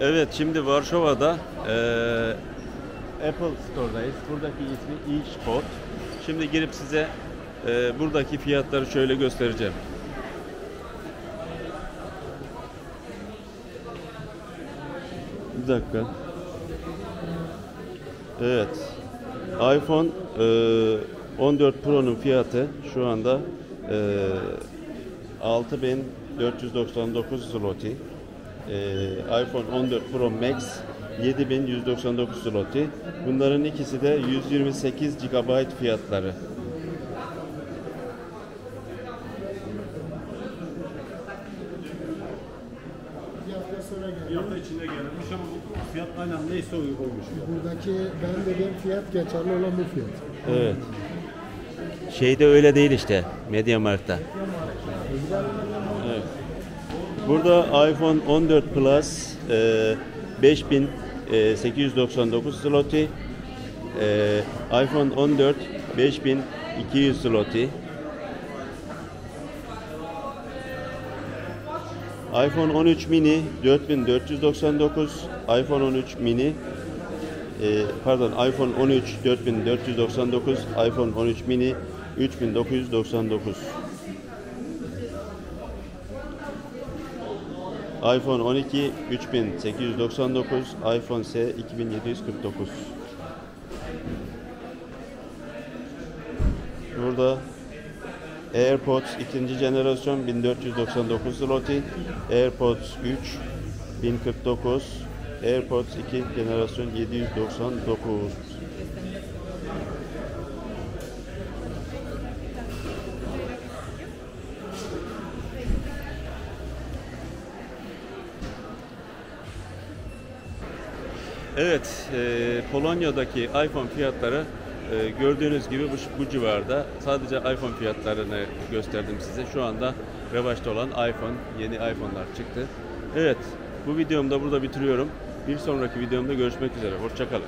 Evet şimdi Varşova'da eee, Apple Store'dayız. Buradaki ismi eSpot. Şimdi girip size eee, buradaki fiyatları şöyle göstereceğim. Bir dakika. Evet. iPhone eee, 14 Pro'nun fiyatı şu anda eee 6499 zloty. Ee, iPhone 14 Pro Max 7199 zloty. Bunların ikisi de 128 GB fiyatları. Fiyatla sonra geliyor. Fiyatı içinde gelmiş ama bu fiyat aynen neyse uygun olmuş. Buradaki ben dediğim fiyat geçerli olan bu fiyat. Evet. Şeyde öyle değil işte MediaMarkt'ta. Burada iPhone 14 Plus e, 5899 zloty. E, iPhone 14 5200 zloty. iPhone 13 mini 4499, iPhone 13 mini e, pardon iPhone 13 4499, iPhone 13 mini 3999. iPhone 12 3899, iPhone S 2749. Burada AirPods ikinci jenerasyon 1499 zloty, AirPods 3 1049, AirPods 2 jenerasyon 799. Evet, e, Polonya'daki iPhone fiyatları e, gördüğünüz gibi bu, bu civarda. Sadece iPhone fiyatlarını gösterdim size. Şu anda revaçta olan iPhone, yeni iPhone'lar çıktı. Evet, bu videomu da burada bitiriyorum. Bir sonraki videomda görüşmek üzere. Hoşçakalın.